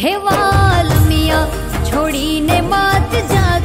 हे वाल मिया छोड़ी ने बात जा